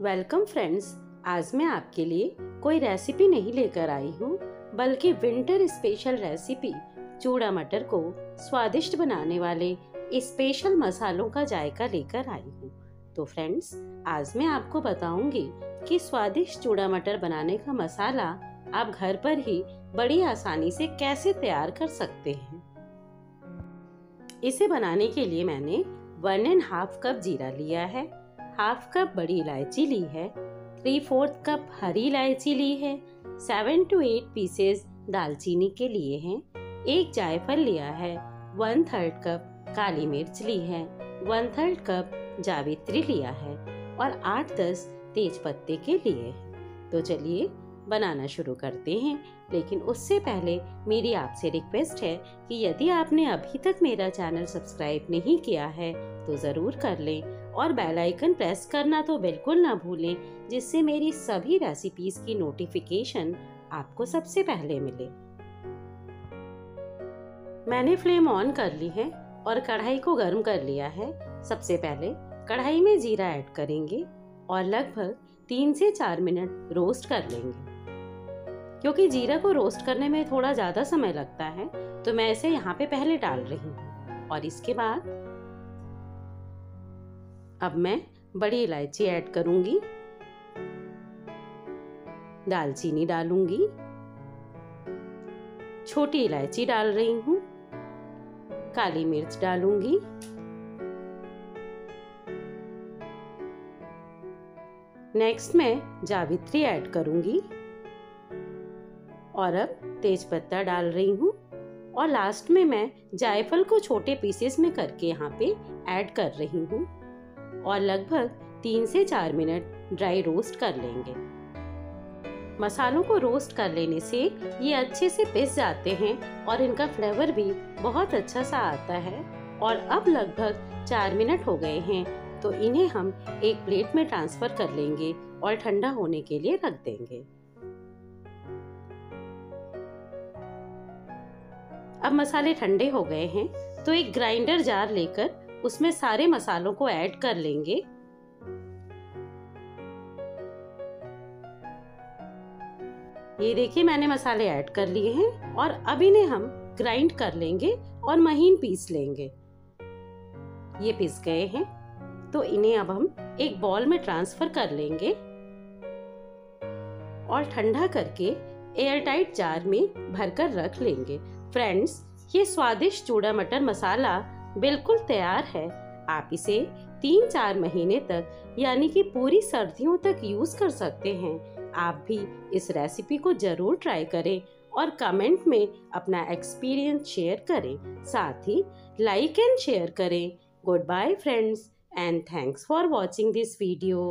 Welcome friends आज मैं आपके लिए कोई रेसिपी नहीं लेकर आई हूँ, बल्कि विंटर स्पेशल रेसिपी चूड़ा मटर को स्वादिष्ट बनाने वाले स्पेशल मसालों का जायका लेकर आई हूँ। तो फ्रेंड्स आज मैं आपको बताऊँगी कि स्वादिष्ट चूड़ा मटर बनाने का मसाला आप घर पर ही बड़ी आसानी से कैसे तैयार कर सकते हैं। इसे बनाने के लिए मैंने वन एंड हाफ़ कप जीरा लिया है। हाफ़ कप बड़ी इलायची ली है थ्री फोर्थ कप हरी इलायची ली है, सेवन टू एट पीसेस दालचीनी के लिए हैं, एक जायफल लिया है, वन थर्ड कप काली मिर्च ली है, वन थर्ड कप जावित्री लिया है और आठ दस तेज पत्ते के लिए तो चलिए बनाना शुरू करते हैं। लेकिन उससे पहले मेरी आपसे रिक्वेस्ट है कि यदि आपने अभी तक मेरा चैनल सब्सक्राइब नहीं किया है तो ज़रूर कर लें और बेल आइकन प्रेस करना तो बिल्कुल ना भूलें, जिससे मेरी सभी रेसिपीज़ की नोटिफिकेशन आपको सबसे पहले मिले। मैंने फ्लेम ऑन कर ली है और कढ़ाई को गर्म कर लिया है। सबसे पहले कढ़ाई में जीरा ऐड करेंगे और लगभग तीन से चार मिनट रोस्ट कर लेंगे। क्योंकि जीरा को रोस्ट करने में थोड़ा ज़्यादा समय लगता है तो मैं इसे यहाँ पे पहले डाल रही हूँ। और इसके बाद अब मैं बड़ी इलायची ऐड करूँगी। दालचीनी डालूँगी। छोटी इलायची डाल रही हूँ। काली मिर्च डालूँगी। नेक्स्ट मैं जावित्री ऐड करूँगी। और अब तेज पत्ता डाल रही हूँ। और लास्ट में मैं जायफल को छोटे पीसेस में करके यहाँ पे ऐड कर रही हूँ। और लगभग तीन से चार मिनट ड्राई रोस्ट कर लेंगे। मसालों को रोस्ट कर लेने से ये अच्छे से पिस जाते हैं और इनका फ्लेवर भी बहुत अच्छा सा आता है। और अब लगभग चार मिनट हो गए हैं तो इन्हें हम एक प्लेट में ट्रांसफ़र कर लेंगे और ठंडा होने के लिए रख देंगे। अब मसाले ठंडे हो गए हैं तो एक ग्राइंडर जार लेकर उसमें सारे मसालों को ऐड कर लेंगे। ये देखिए, मैंने मसाले ऐड कर लिए हैं और अब इन्हें हम ग्राइंड कर लेंगे और महीन पीस लेंगे। ये पीस गए हैं तो इन्हें अब हम एक बॉल में ट्रांसफ़र कर लेंगे और ठंडा करके एयरटाइट जार में भरकर रख लेंगे। फ्रेंड्स ये स्वादिष्ट चूड़ा मटर मसाला बिल्कुल तैयार है। आप इसे तीन चार महीने तक, यानी कि पूरी सर्दियों तक यूज़ कर सकते हैं। आप भी इस रेसिपी को ज़रूर ट्राई करें और कमेंट में अपना एक्सपीरियंस शेयर करें। साथ ही लाइक एंड शेयर करें। Good bye friends and thanks for watching this video